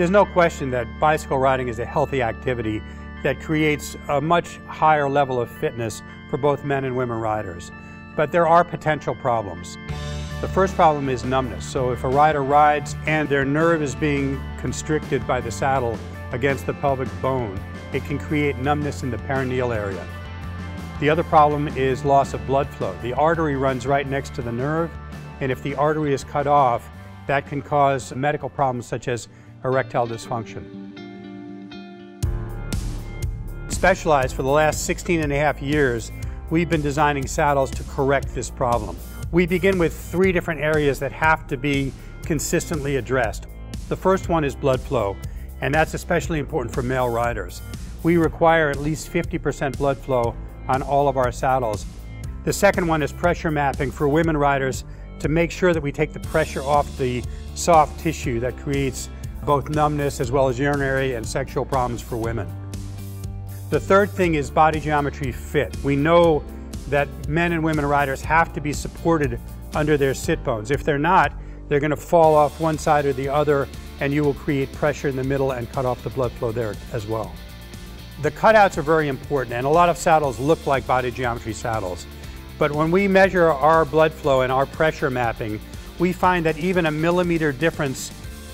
There's no question that bicycle riding is a healthy activity that creates a much higher level of fitness for both men and women riders. But there are potential problems. The first problem is numbness. So if a rider rides and their nerve is being constricted by the saddle against the pelvic bone, it can create numbness in the perineal area. The other problem is loss of blood flow. The artery runs right next to the nerve, and if the artery is cut off, that can cause medical problems such as erectile dysfunction. Specialized for the last 16 and a half years, we've been designing saddles to correct this problem. We begin with three different areas that have to be consistently addressed. The first one is blood flow, and that's especially important for male riders. We require at least 50% blood flow on all of our saddles. The second one is pressure mapping for women riders to make sure that we take the pressure off the soft tissue that creates both numbness as well as urinary and sexual problems for women. The third thing is body geometry fit. We know that men and women riders have to be supported under their sit bones. If they're not, they're going to fall off one side or the other and you will create pressure in the middle and cut off the blood flow there as well. The cutouts are very important and a lot of saddles look like body geometry saddles. But when we measure our blood flow and our pressure mapping, we find that even a millimeter difference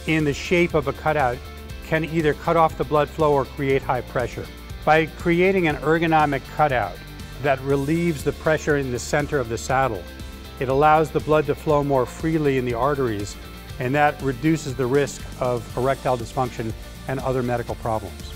in the shape of a cutout can either cut off the blood flow or create high pressure. By creating an ergonomic cutout that relieves the pressure in the center of the saddle, it allows the blood to flow more freely in the arteries and that reduces the risk of erectile dysfunction and other medical problems.